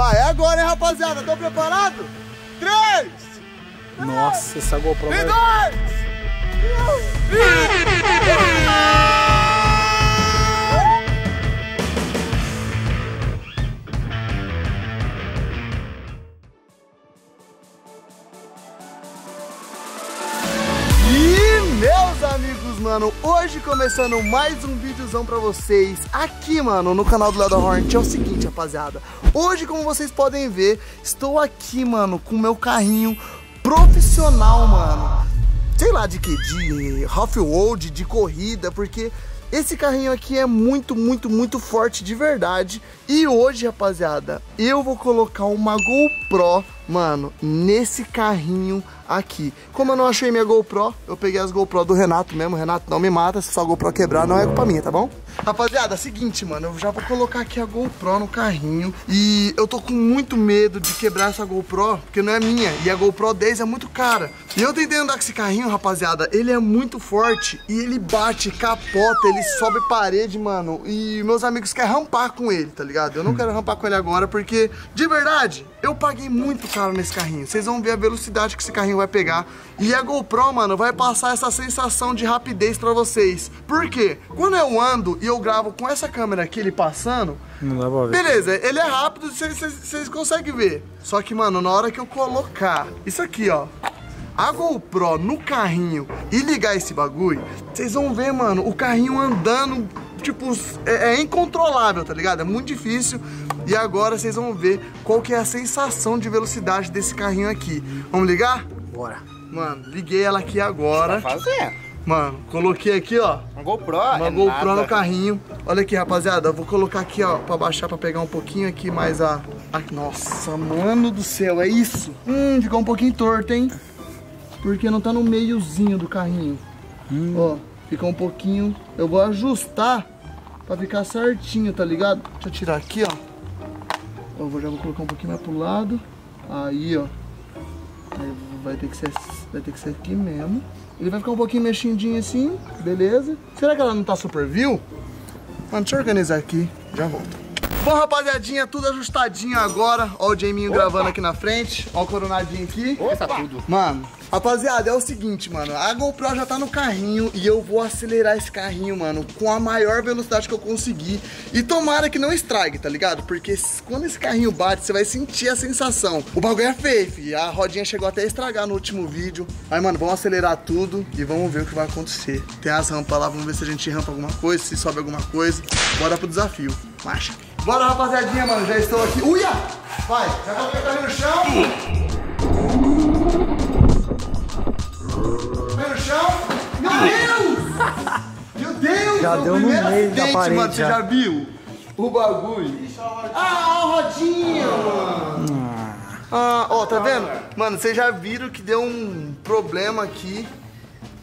Vai, é agora, hein, rapaziada? Tô preparado? Três! Nossa, essa GoPro E dois! E mano, hoje começando mais um videozão pra vocês aqui, mano, no canal do Léo da Hornet. É o seguinte, rapaziada, hoje, como vocês podem ver, estou aqui, mano, com meu carrinho profissional, mano. Sei lá de que, de off-road, de corrida, porque esse carrinho aqui é muito, muito, muito forte de verdade. E hoje, rapaziada, eu vou colocar uma GoPro, mano, nesse carrinho aqui. Como eu não achei minha GoPro, eu peguei as GoPro do Renato mesmo. Renato, não me mata, se sua GoPro quebrar, não é culpa minha, tá bom? Rapaziada, é seguinte, mano, eu já vou colocar aqui a GoPro no carrinho. E eu tô com muito medo de quebrar essa GoPro, porque não é minha. E a GoPro 10 é muito cara. E eu tentei andar com esse carrinho, rapaziada, ele é muito forte. E ele bate, capota, ele sobe parede, mano. E meus amigos querem rampar com ele, tá ligado? Eu não quero rampar com ele agora, porque, de verdade, eu paguei muito caro nesse carrinho. Vocês vão ver a velocidade que esse carrinho vai pegar. E a GoPro, mano, vai passar essa sensação de rapidez pra vocês. Por quê? Quando eu ando e eu gravo com essa câmera aqui, ele passando, Não dá pra ver. Beleza, ele é rápido, vocês conseguem ver. Só que, mano, na hora que eu colocar isso aqui, ó, a GoPro no carrinho e ligar esse bagulho, vocês vão ver, mano, o carrinho andando, tipo, é, é incontrolável, tá ligado? É muito difícil. E agora vocês vão ver qual que é a sensação de velocidade desse carrinho aqui. Vamos ligar? Bora. Mano, liguei ela aqui agora. Fazendo. Mano, coloquei aqui, ó. Uma GoPro Uma é GoPro nada. no carrinho. Olha aqui, rapaziada. Eu vou colocar aqui, ó, pra baixar, pra pegar um pouquinho aqui mais a... a- Nossa, mano do céu, é isso? Hum, ficou um pouquinho torto, hein? Porque não tá no meiozinho do carrinho. Ó, ficou um pouquinho... Eu vou ajustar pra ficar certinho, tá ligado? Deixa eu tirar aqui, ó. Eu vou, já vou colocar um pouquinho mais pro lado. Aí, ó. Aí vai ter que ser, vai ter que ser aqui mesmo. Ele vai ficar um pouquinho mexidinho assim, beleza. Será que ela não tá super view? Mano, deixa eu organizar aqui, já volto. Bom, rapaziadinha, tudo ajustadinho agora. Ó o Jaminho gravando aqui na frente. Ó o coronadinho aqui. Opa, tudo. Mano, rapaziada, é o seguinte, mano. A GoPro já tá no carrinho e eu vou acelerar esse carrinho, mano, com a maior velocidade que eu conseguir. E tomara que não estrague, tá ligado? Porque quando esse carrinho bate, você vai sentir a sensação. O bagulho é feio, fi. A rodinha chegou até a estragar no último vídeo. Aí, mano, vamos acelerar tudo e vamos ver o que vai acontecer. Tem as rampas lá, vamos ver se a gente rampa alguma coisa, se sobe alguma coisa. Bora pro desafio. Marcha. Bora, rapaziadinha, mano. Já estou aqui. Uia! Vai, já coloquei o carrinho no chão. Pé no chão. Meu Deus! Meu Deus! Já deu no meio da parede, Mano, você já. já viu o bagulho? Ah, a rodinha, mano. Ah, ó, tá vendo? Mano, vocês já viram que deu um problema aqui.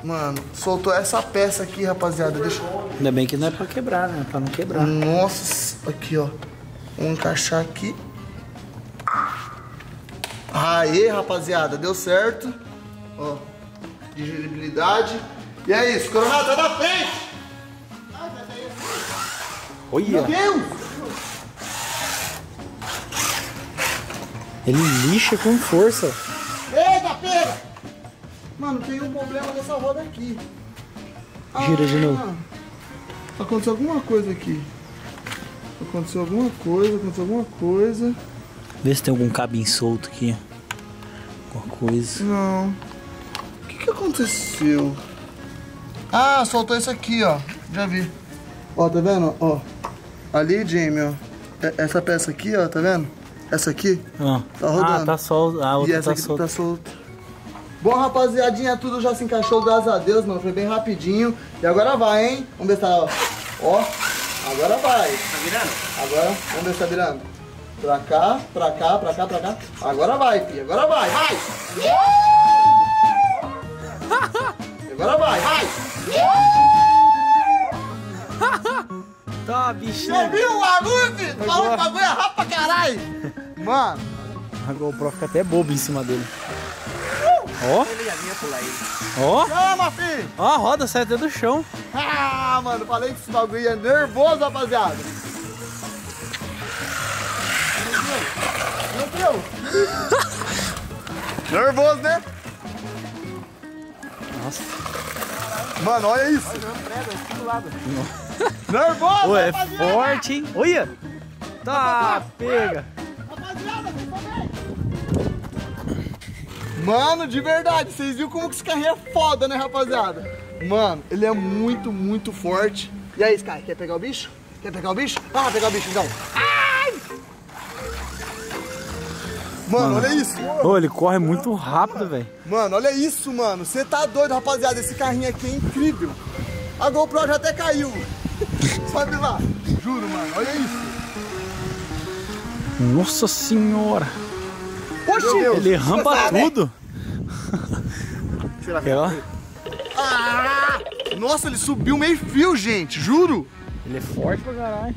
Mano, soltou essa peça aqui, rapaziada. Deixa. Ainda bem que não é pra quebrar, né? Pra não quebrar. Nossa, aqui, ó. Vamos encaixar aqui. Aê, rapaziada, deu certo. Ó, digeribilidade. E é isso, Coronado, tá na frente! Meu Olha, Deus! ele lixa com força. Eita, pega! Mano, tem um problema nessa roda aqui. Gira de novo. Aconteceu alguma coisa aqui. Aconteceu alguma coisa, aconteceu alguma coisa. Vê se tem algum cabinho solto aqui. Alguma coisa. Não. O que que aconteceu? Ah, soltou isso aqui, ó. Já vi. Ó, tá vendo? Ó. Ali, Jamie, ó. E- Essa peça aqui, ó, tá vendo? Essa aqui. Ó. Tá rodando. Ah, tá solto. A e outra essa tá aqui solta. tá solta. Bom, rapaziadinha, tudo já se encaixou, graças a Deus, mano. Foi bem rapidinho. E agora vai, hein? Vamos ver se tá. Ó. ó. Agora vai. Tá virando? Agora, vamos ver se tá virando. Pra cá, pra cá, pra cá, pra cá. Agora vai, filho. Agora vai, vai! Agora vai, vai! Tá, Você bichinho. viu o bagulho, filho? Falou que o bagulho é rápido pra caralho! Mano, A GoPro fica até bobo em cima dele. Ó, Ele já vinha pular ele. ó. chama, filho! Ó, a roda sai até do chão. Ah, mano, falei que esse bagulho é nervoso, rapaziada. Meu! Nervoso, né? Nossa. Mano, olha isso. Nervoso, Pô, é rapaziada. forte, hein? Olha! Tá, pega! Mano, de verdade, vocês viram como que esse carrinho é foda, né, rapaziada? Mano, ele é muito, muito forte. E aí, Sky, quer pegar o bicho? Quer pegar o bicho? Ah, pegar o bicho então. Ai! Mano, olha isso. Ô, ele corre muito rápido, velho. Mano, olha isso, mano. Você tá doido, rapaziada. Esse carrinho aqui é incrível. A GoPro já até caiu. Sobe lá. Juro, mano. Olha isso. Nossa senhora! Oxi! Ele rampa tudo! Será que É, ó. Ah! Nossa, ele subiu meio fio, gente. Juro. Ele é forte pra caralho.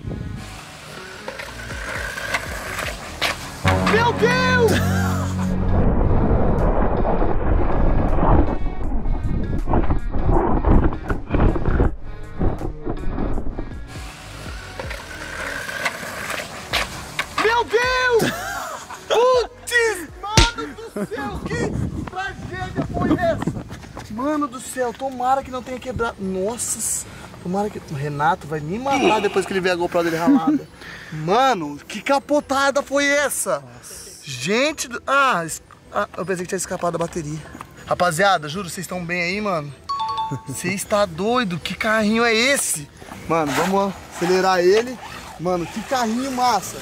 Meu Deus! Tomara que não tenha quebrado. Nossa, tomara que. O Renato vai me matar depois que ele ver a GoPro dele ralada. Mano, que capotada foi essa? Gente, do- ah, es- ah, eu pensei que tinha escapado da bateria. Rapaziada, juro, vocês estão bem aí, mano? Você está doido? Que carrinho é esse? Mano, vamos acelerar ele. Mano, que carrinho massa.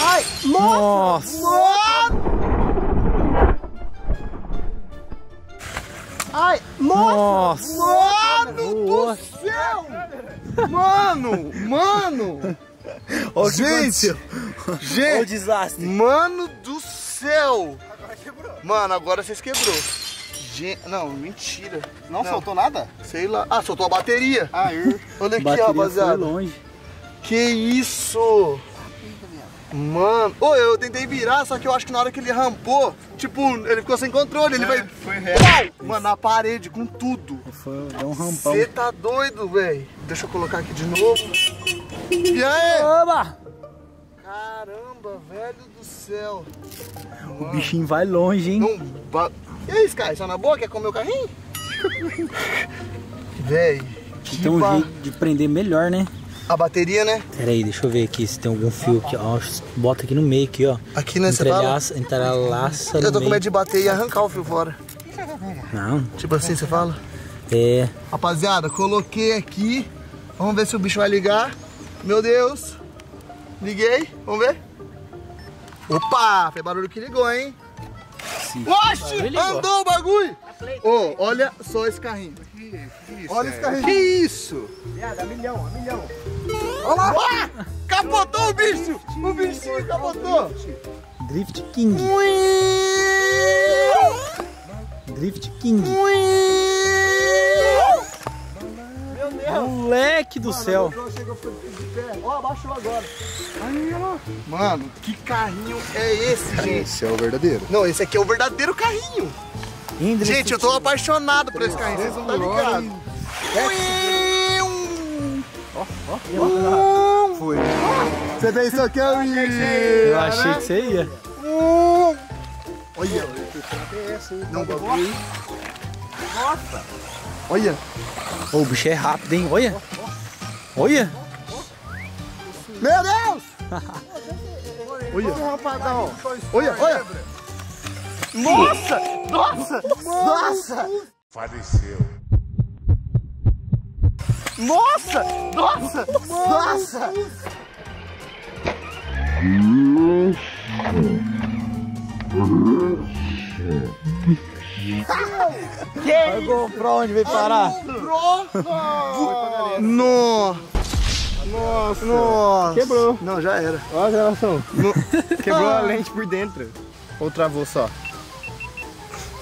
Ai, Nossa! Mano! Ai, nossa! Nossa! Mano Boa. do céu! Mano, mano! O gente? Ó o gente, desastre! mano do céu! Mano, agora vocês quebrou. Gente, não, mentira. Não, soltou nada? Sei lá. Ah, soltou a bateria. Aí. Olha aqui, Bateria foi rapaziada. longe. Que isso? Mano, ô, eu tentei virar, só que eu acho que na hora que ele rampou, tipo, ele ficou sem controle, ele vai. foi reto. Mano, na parede, com tudo. Foi, deu um rampão. Você tá doido, velho? Deixa eu colocar aqui de novo. E aí? Oba! Caramba, velho do céu. O bichinho vai longe, hein? Não ba... E aí, Sky, só na boa? Quer comer o carrinho? Tem um ba- jeito de prender melhor, né? A bateria, né? Pera aí, deixa eu ver aqui se tem algum fio aqui, ó. Bota aqui no meio, aqui, ó. Aqui, né, você fala? Entrelaça, entrelaça Eu tô com medo de bater e arrancar o fio fora. Não, Tipo assim, você fala? é... Rapaziada, coloquei aqui. Vamos ver se o bicho vai ligar. Meu Deus. Liguei. Vamos ver. Opa, foi barulho que ligou, hein? Sim. Ligou. andou o bagulho. Ô, olha só esse carrinho. Olha esse carrinho. Que isso? Viado, a milhão, a milhão. Olha lá. Ah, capotou o bicho. O bichinho capotou. Drift King. Drift King. Meu Deus. Moleque do céu. O chegou ficou de pé. Ó, abaixou agora. Aí. Mano, que carrinho é esse, gente? Esse é o verdadeiro. Não, esse aqui é o verdadeiro carrinho. Gente, eu tô apaixonado por esse carrinho, vocês não estão ligados. Foi. Você pensou que eu ia? Eu achei que você ia. Olha, É essa, hein? não pegou? Nossa. Olha, o bicho é rápido, hein? Olha. Olha. meu Deus! Olha, Rampadão. olha, olha. Nossa, nossa, nossa, faleceu. Nossa, nossa, nossa. Largou pra onde veio parar? Nossa! Nossa! Nossa! Quebrou. Não, já era. Olha a gravação. No- Quebrou a lente por dentro. Ou travou só?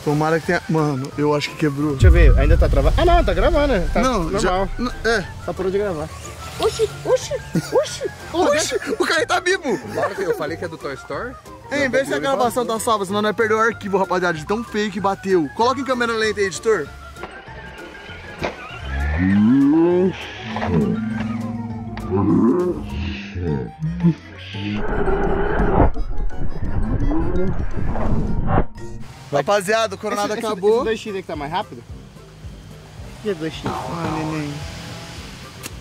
Tomara que tenha. Mano, eu acho que quebrou. Deixa eu ver, ainda tá travando? Ah não, tá gravando. Tá Não, normal. já. É. Só parou de gravar. Oxi, oxi, oxi, oxi. O cara tá vivo. Eu falei que é do Toy Store. Ei, vê se a gravação tá salva, senão nós perdeu o arquivo, rapaziada, de tão feio que bateu. Coloca em câmera lenta aí, editor. Rapaziada, o coronado Esse- esse- acabou. Esse 2x aí que tá mais rápido? E é 2x? Ah, neném.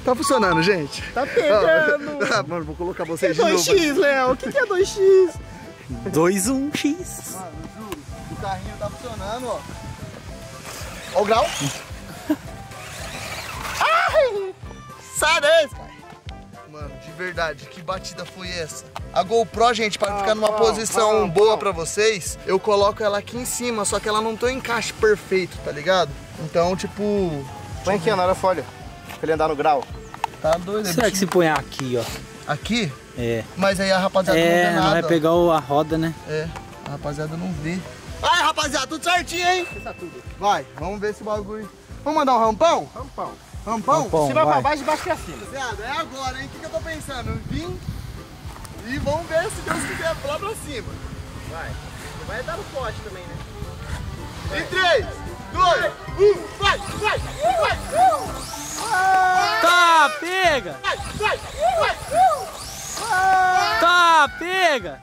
Tá funcionando, gente? Tá pegando! Ah, mano, vou colocar Que vocês de novo. 2x, Léo? O que, que é 2x? 2, 1, X. Mano, juro, o carrinho tá funcionando, ó. Ó o grau. Ai! Sai pai. Mano, de verdade, que batida foi essa? A GoPro, gente, para ficar numa posição boa pau. pra vocês, eu coloco ela aqui em cima, só que ela não tem o encaixe perfeito, tá ligado? Então, tipo, Põe aqui, ó, na folha. Pra ele andar no grau. tá doido. é Será que se põe aqui, ó? Aqui? É. Mas aí a rapaziada É, não vê não nada. vai pegar a roda, né? É, a rapaziada não vê. Ai, rapaziada, tudo certinho, hein? Tudo. Vai, vamos ver esse bagulho. Vamos mandar um rampão? Rampão. Rampão? Rampão. Se vai pra vai. baixo, de baixo pra cima. Rapaziada, é agora, hein? O que, que eu tô pensando? Vim e vamos ver se Deus quiser lá pra cima. Vai. Vai dar no pote também, né? Em 3, 2, 1, vai, vai, vai, Tá, pega! vai, vai, vai. Tá, pega!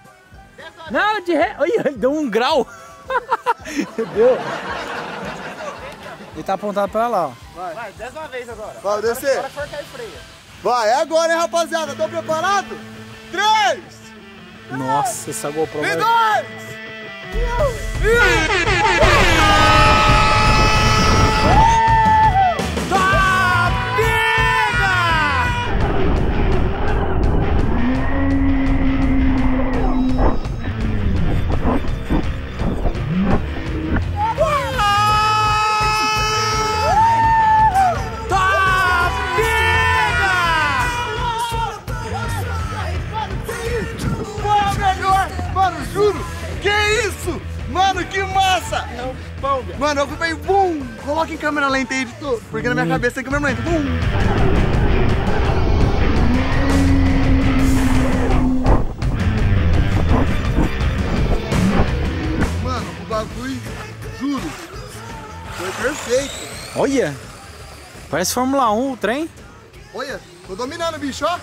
Não, de ré. Olha, ele deu um grau. deu. Ele tá apontado pra lá, ó. Vai, desce uma vez agora. Vai descer. Agora cortar e freia. Vai, é agora, hein, rapaziada? Estão preparados? 3 Nossa, essa GoPro e vai... 2. Tá, minha cabeça câmera lenta. Bum! Mano, o bagulho, juro, foi perfeito. Olha! Parece Fórmula 1 o trem. Olha, tô dominando o bicho, ó.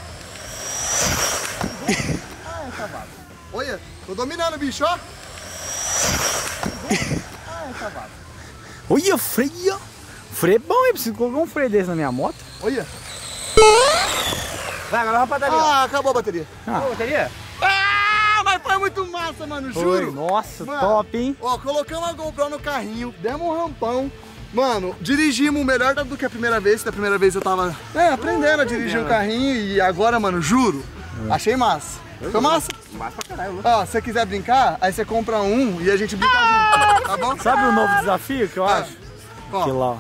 Olha, tô dominando o bicho, ó. Olha o freio. ó. Freio é bom, eu preciso colocar um freio desse na minha moto. Olha. Vai, agora pra bateria. Ah, acabou a bateria. Ô, bateria? Ah, mas foi muito massa, mano, Foi, juro. Nossa, Mano. top, hein? Ó, colocamos a GoPro no carrinho, demos um rampão. Mano, dirigimos melhor do que a primeira vez. Da primeira vez eu tava é, aprendendo a dirigir o carrinho e agora, mano, juro, achei massa. Foi massa? Massa pra caralho. Ó, se você quiser brincar, aí você compra um e a gente brinca junto, tá bom? Sabe o novo desafio que eu Ah, acho? ó. Aquele lá, ó.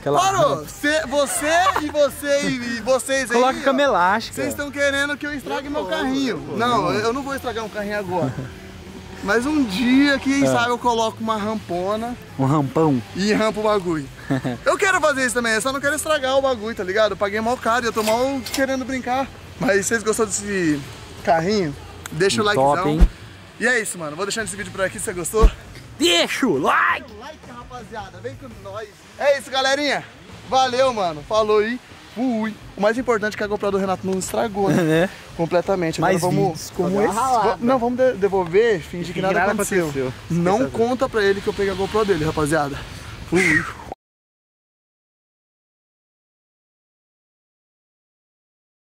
Aquela... Parou! Cê- você e você e, vocês aí. Coloca cama elástica. Vocês estão querendo que eu estrague meu carrinho. Não, eu não vou estragar um carrinho agora. Mas um dia, quem sabe, eu coloco uma rampona Um rampão. e rampo o bagulho. Eu quero fazer isso também, eu só não quero estragar o bagulho, tá ligado? Eu paguei mal caro e eu tô mal querendo brincar. Mas vocês gostaram desse carrinho? Deixa o likezão. Top, hein? E é isso, mano. Vou deixando esse vídeo por aqui se você gostou. Deixa o like! Like, rapaziada. Vem com nós. É isso, galerinha. Valeu, mano. Falou aí. Fui. O mais importante é que a GoPro do Renato não estragou, né? né? Completamente. Agora Mais vamos. como esse. Não, vamos de- devolver, fingir que, Que nada, nada aconteceu. aconteceu. Não conta pra ele que eu peguei a GoPro dele, rapaziada. Fui.